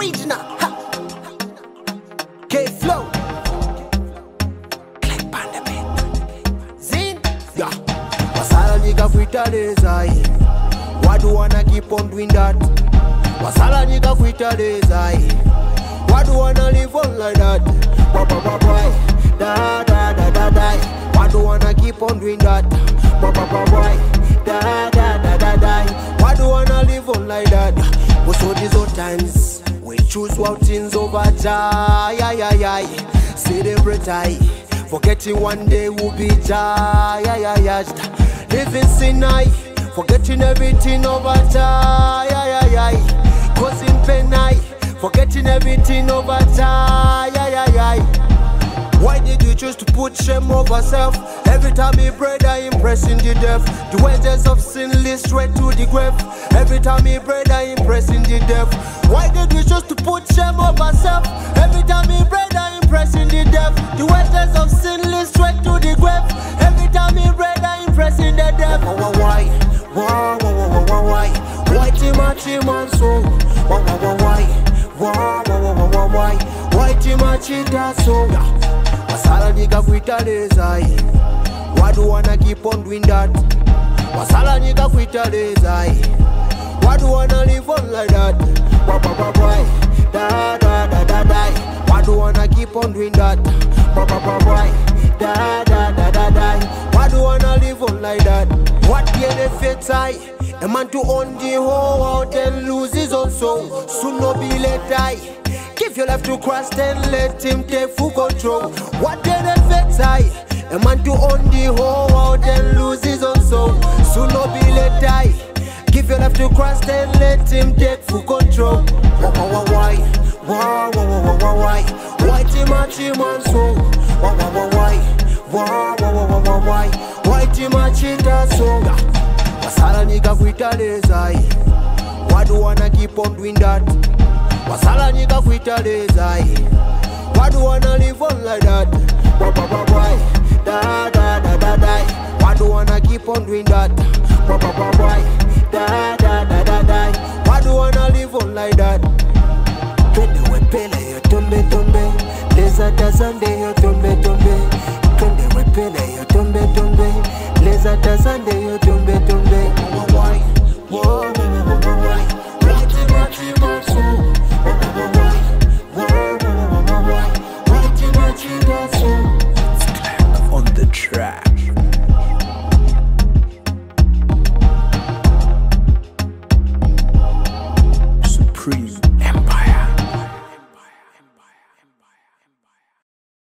Original. Kay Flow. Click on the beat. Zin. Yeah. Wasala nigga kuitaleza eh. Why do wanna keep on doing that? Wasala nigga kuitaleza eh. Why do wanna live on like that? Ba ba ba boy. Da da da da da. Why do wanna keep on doing that? Ba ba ba boy. Da da da da da. Why do wanna live on like that? We saw these old times. Choose what things over die. Yeah, yeah, yeah. Celebrate I. Forgetting one day will be die. Yeah, yeah, yeah. Living sin I. Forgetting everything over die. Yeah, yeah, yeah. Causing pain I. Forgetting everything over time. Yeah, yeah, yeah. Why did you choose to put shame over self? Every time he prayed, I impressing the deaf. The wages of sin lead straight to the grave. Every time he prayed, I impressing the deaf. Why did you choose to put shame over self? Every time he prayed, I impressing the deaf. The wages of sin lead straight to the grave. Every time he prayed, I impressing the deaf. Why, why, why, why, why, why, why? Why, Timothy, man, so? Why, why, why, why? Why, why, why, why, why, why? Why, Timothy, that's so? Wasala nigga kuitaleza eh. Why do wanna keep on doing that? Wasala nigga kuitaleza eh. Wanna live on like that? Why, why, why, why? Da da da da da. Why do wanna keep on doing that? Why, why, why, why? Da da da da da. Why do wanna live on like that? What benefits I? A man to own the whole world and lose his own soul. Soon no be let die. Give your life to Christ and let Him take full control. What benefits I? A man to own the whole world and lose his own soul. Soon no be let die. Your life to Christ and let Him take full control. Why, why, why, why, why, why, why, why, why, Timothy man so? Why, why, why, why, why, why, why, why, why, why, Timothy that so? Wasala nigga kuitaleza eh. Why do wanna keep on doing that? Wasala nigga kuitaleza eh. Why do wanna live on like that? Why, why, why, why? Da da da da da. Why do wanna keep on doing that? Why, why, why, why? Da da da. Why do wanna live on like that? Tombe tombe Leza tazande yo tombe tombe Twende wepele yo tazande yo freeze.